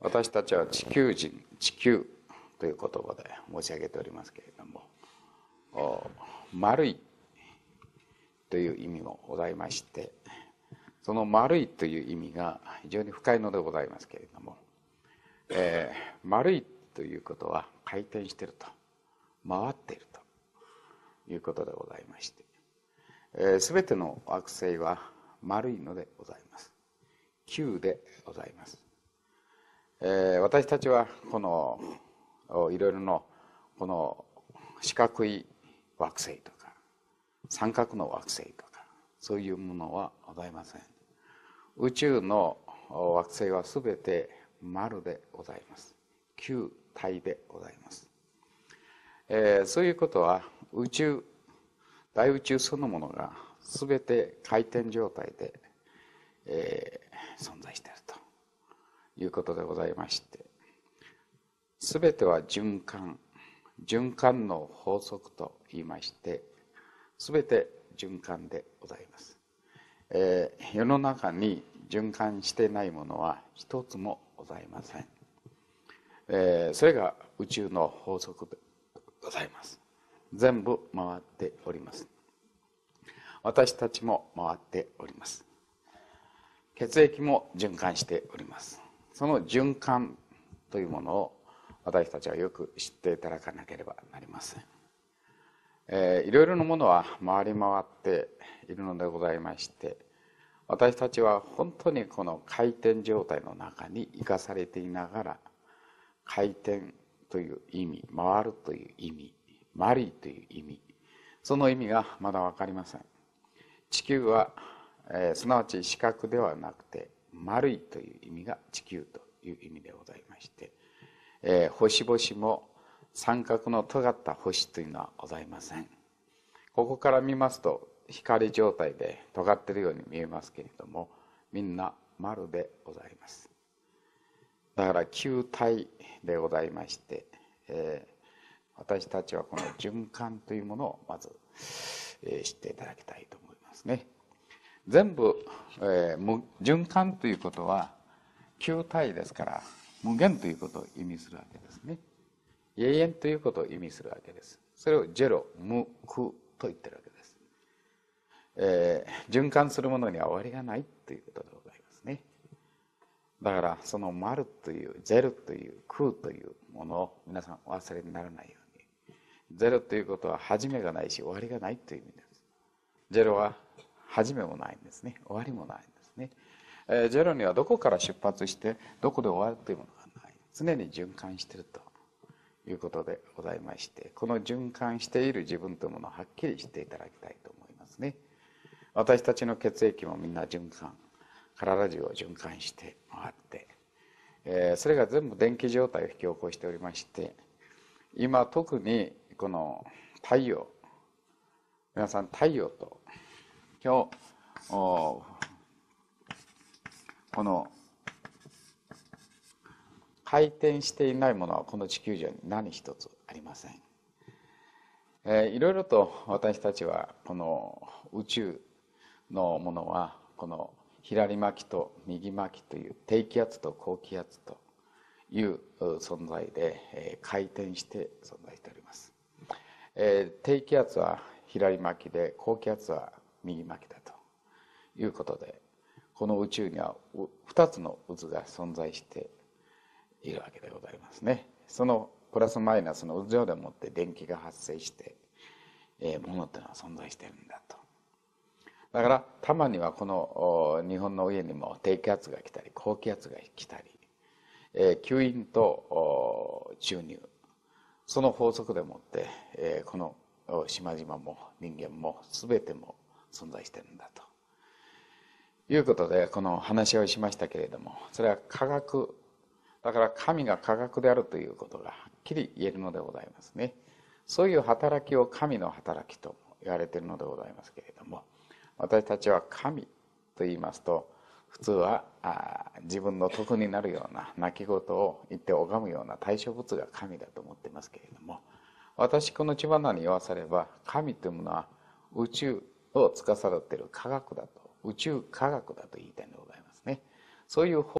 私たちは地球人地球という言葉で申し上げておりますけれども丸いという意味もございましてその丸いという意味が非常に深いのでございますけれども、えー、丸いということは回転していると回っているということでございまして、えー、ての惑星は丸いのでございます。球でございます、えー、私たちはこのいろいろのこの四角い惑星とか三角の惑星とかそういうものはございません。宇宙の惑星は全て丸でございます。球体でございます、えー、そういうことは宇宙大宇宙そのものが全て回転状態で、えー、存在しているということでございまして。全ては循環。循環の法則と言いまして全て循環でございます、えー、世の中に循環してないものは一つもございません、えー、それが宇宙の法則でございます。全部回っております。私たちも回っております。血液も循環しております。その循環というものを私たちはよく知っていただかなければなりません、えー、いろいろなものは回り回っているのでございまして私たちは本当にこの回転状態の中に生かされていながら回転という意味回るという意味マリという意味その意味がまだ分かりません。地球は、えー、すなわち四角ではなくて丸いという意味が地球という意味でございまして、えー、星々も三角の尖った星というのはございません。ここから見ますと光状態で尖っているように見えますけれどもみんな丸でございます。だから球体でございまして、えー、私たちはこの循環というものをまず、えー、知っていただきたいと思いますね。全部、えー、循環ということは球体ですから無限ということを意味するわけですね。永遠ということを意味するわけです。それをジェロ無空と言ってるわけです。えー、循環するものには終わりがないということでございますね。だからその丸というゼルという空というものを皆さんお忘れにならないように。ゼロということは始めがないし終わりがないという意味です。ゼロは始めもないんですね。終わりもないんですね、えー、ゼロにはどこから出発してどこで終わるというものがない。常に循環してるということでございましてこの循環している自分というものをはっきりしていただきたいと思いますね。私たちの血液もみんな循環。体中を循環して回って、えー、それが全部電気状態を引き起こしておりまして今特にこの太陽皆さん太陽と今日この回転していないものはこの地球上に何一つありません。えー、いろいろと私たちはこの宇宙のものはこの左巻きと右巻きという低気圧と高気圧という存在で回転して存在しております。低気圧は左巻きで高気圧は右巻きだということでこの宇宙には2つの渦が存在しているわけでございますね。そのプラスマイナスの渦上でもって電気が発生して、えー、物っていうのは存在しているんだとだからたまにはこの日本の上にも低気圧が来たり高気圧が来たり、えー、吸引と注入その法則でもって、えー、この島々も人間も全ても存在してるんだと。いうことでこの話をしましたけれどもそれは科学だから神が科学であるということがはっきり言えるのでございますね。そういう働きを神の働きと言われているのでございますけれども私たちは神と言いますと普通はあ自分の得になるような泣き言を言って拝むような対象物が神だと思ってますけれども私この千葉に言わされば神というものは宇宙を司っている科学だと宇宙科学だと言いたいのでございますね。そういう